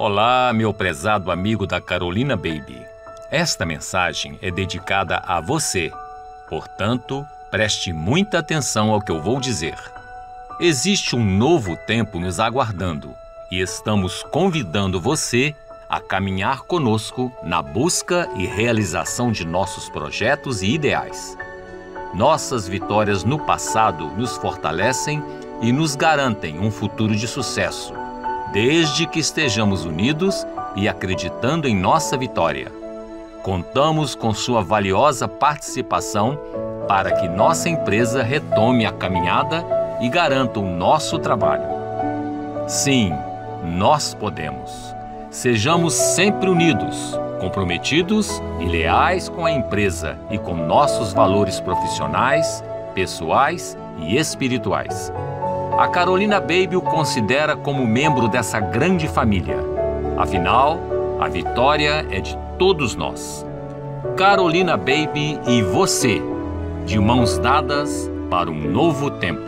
Olá, meu prezado amigo da Carolina Baby. Esta mensagem é dedicada a você. Portanto, preste muita atenção ao que eu vou dizer. Existe um novo tempo nos aguardando e estamos convidando você a caminhar conosco na busca e realização de nossos projetos e ideais. Nossas vitórias no passado nos fortalecem e nos garantem um futuro de sucesso, desde que estejamos unidos e acreditando em nossa vitória. Contamos com sua valiosa participação para que nossa empresa retome a caminhada e garanta o nosso trabalho. Sim, nós podemos. Sejamos sempre unidos, comprometidos e leais com a empresa e com nossos valores profissionais, pessoais e espirituais. A Carolina Baby o considera como membro dessa grande família. Afinal, a vitória é de todos nós. Carolina Baby e você, de mãos dadas para um novo tempo.